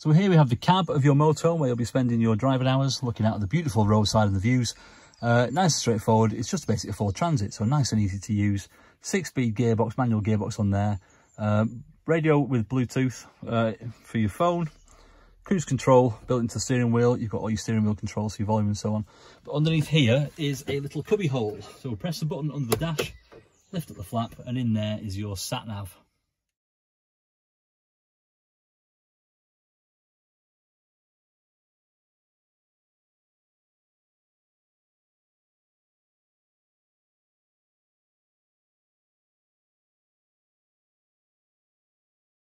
So here we have the cab of your motorhome where you'll be spending your driving hours looking out at the beautiful roadside and the views. Uh, nice and straightforward. It's just basically a Ford transit, so nice and easy to use. Six-speed gearbox, manual gearbox on there. Uh, radio with Bluetooth uh, for your phone. Cruise control built into the steering wheel. You've got all your steering wheel controls, your volume and so on. But underneath here is a little cubby hole. So press the button under the dash, lift up the flap, and in there is your sat nav.